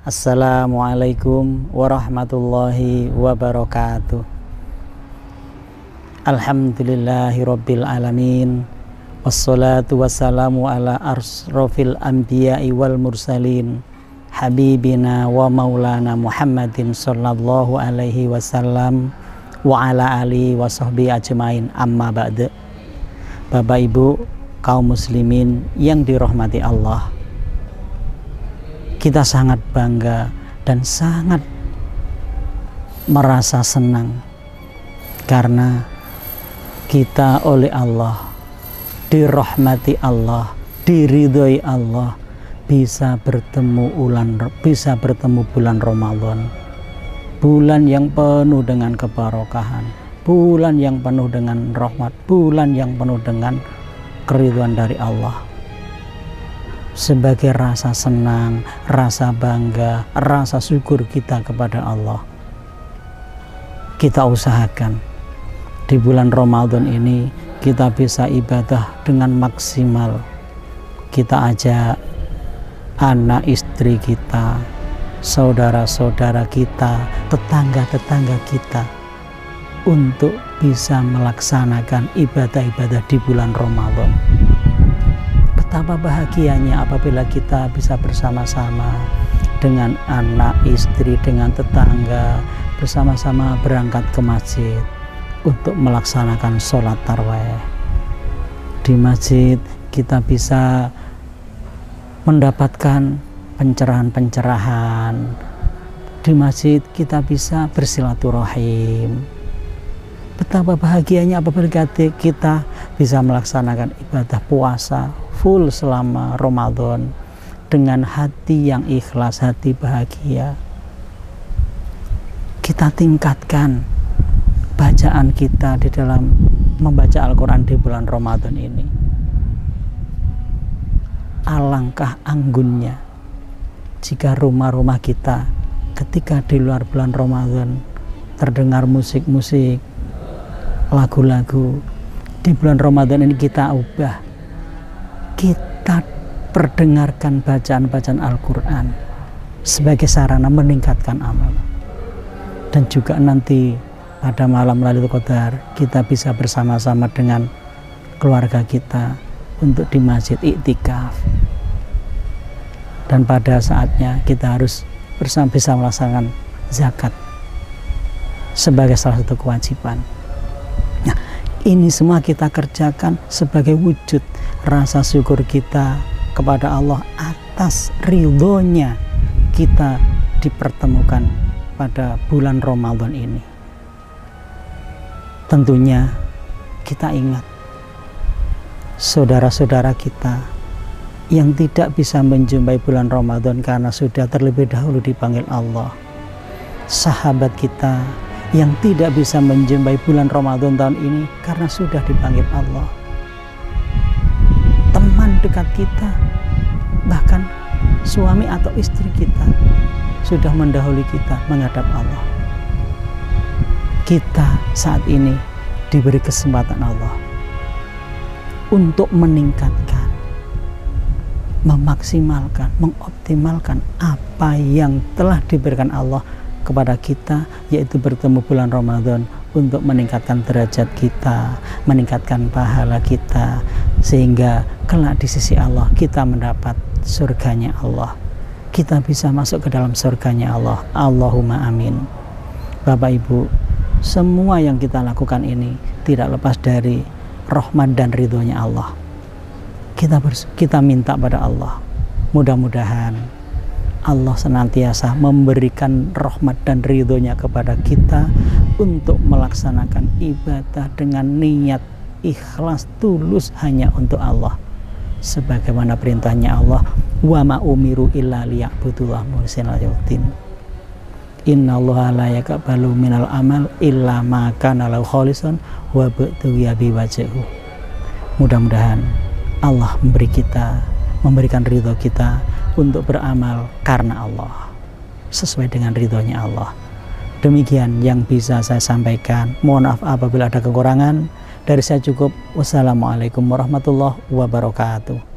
Assalamualaikum warahmatullahi wabarakatuh. Alhamdulillahi rabbil alamin. Wassalatu wassalamu ala arsrofil anbiya'i wal mursalin. Habibina wa maulana Muhammadin sallallahu alaihi wasallam Wa ala ali wa sahbihi ajmain. Amma ba'da Bapak ibu kaum muslimin yang dirahmati Allah kita sangat bangga dan sangat merasa senang karena kita oleh Allah dirahmati Allah diridhoi Allah bisa bertemu ulan bisa bertemu bulan Ramadan. Bulan yang penuh dengan kebarokahan bulan yang penuh dengan rahmat bulan yang penuh dengan keriduan dari Allah sebagai rasa senang, rasa bangga, rasa syukur kita kepada Allah. Kita usahakan di bulan Ramadan ini kita bisa ibadah dengan maksimal. Kita ajak anak istri kita, saudara-saudara kita, tetangga-tetangga kita untuk bisa melaksanakan ibadah-ibadah di bulan Ramadan betapa bahagianya apabila kita bisa bersama-sama dengan anak, istri, dengan tetangga, bersama-sama berangkat ke masjid untuk melaksanakan sholat tarweh. Di masjid kita bisa mendapatkan pencerahan-pencerahan. Di masjid kita bisa bersilaturahim. Betapa bahagianya apabila kita bisa melaksanakan ibadah puasa full selama Ramadan dengan hati yang ikhlas, hati bahagia. Kita tingkatkan bacaan kita di dalam membaca Al-Quran di bulan Ramadan ini. Alangkah anggunnya jika rumah-rumah kita ketika di luar bulan Ramadan terdengar musik-musik, lagu-lagu. Di bulan Ramadan ini kita ubah kita perdengarkan bacaan-bacaan Al-Quran sebagai sarana meningkatkan amal dan juga nanti pada malam Lailatul Qadar kita bisa bersama-sama dengan keluarga kita untuk di masjid iktikaf dan pada saatnya kita harus bersama bisa melaksanakan zakat sebagai salah satu kewajiban. Ini semua kita kerjakan sebagai wujud rasa syukur kita kepada Allah atas ridhonya kita dipertemukan pada bulan Ramadan ini. Tentunya kita ingat saudara-saudara kita yang tidak bisa menjumpai bulan Ramadan karena sudah terlebih dahulu dipanggil Allah. Sahabat kita yang tidak bisa menjumpai bulan Ramadan tahun ini karena sudah dipanggil Allah dekat kita, bahkan suami atau istri kita sudah mendahului kita menghadap Allah. Kita saat ini diberi kesempatan Allah untuk meningkatkan, memaksimalkan, mengoptimalkan apa yang telah diberikan Allah kepada kita, yaitu bertemu bulan Ramadan untuk meningkatkan derajat kita, meningkatkan pahala kita, sehingga kelak di sisi Allah kita mendapat surganya Allah. Kita bisa masuk ke dalam surganya Allah. Allahumma amin. Bapak Ibu, semua yang kita lakukan ini tidak lepas dari rahmat dan ridhonya Allah. Kita kita minta pada Allah. Mudah-mudahan Allah senantiasa memberikan rahmat dan ridhonya kepada kita untuk melaksanakan ibadah dengan niat ikhlas tulus hanya untuk Allah. Sebagaimana perintahnya Allah wa ma umiru illa liya'budullah muhsinal yautin Inna Allah la yaqbalu minal amal illa ma kana lahu khalisan wa ba'tuya biwajhu Mudah-mudahan Allah memberi kita memberikan ridho kita untuk beramal karena Allah sesuai dengan ridhonya Allah. Demikian yang bisa saya sampaikan. Mohon maaf apabila ada kekurangan. Dari saya cukup. Wassalamualaikum warahmatullahi wabarakatuh